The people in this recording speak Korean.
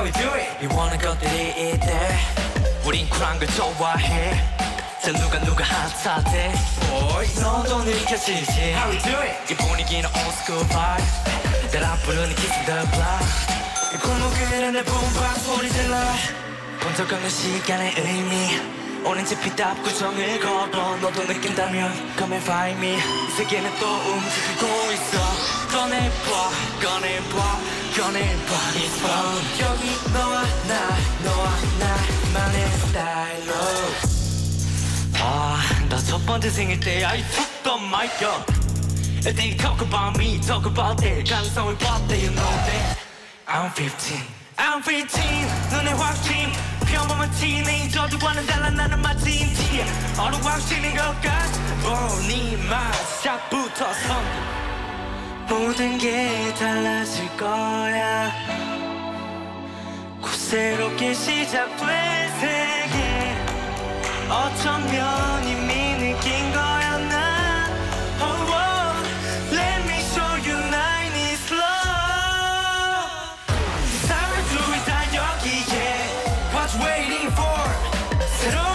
How we do it? 이 원한 것들이 있대 우린 쿨한 걸 좋아해. 자 누가 누가 핫하대? Boy 너도 느껴지지? How we do it? 이 분위기는 old school vibe. 내가 부르는 kiss the block 이 골목길에 내 붐박 소리 질러. 본적 없는 시간의 의미. 오렌지 피답 구정을 걸어. 너도 느낀다면 Come and find me. 이 세계는 또 움직이고 있어 꺼내봐 It's fun 여기 너와 나 너와 나만의 스타일로 아나 첫 번째 생일 때 I took the mic up And they talk about me talk about that 가능성을 봤대 you know that I'm 15 I'm 15 눈에 확신 평범한 티네이저들과는 달라 나는 마치 인티 어느 확신인 것 같아 보니 맛샷부터 선 모든 게 달라질 거야 새롭게 시작된 세계 어쩌면 이미 느낀 거였나 oh, oh, Let me show you nine is love 사랑을 둘다 여기에 What's waiting for 새로운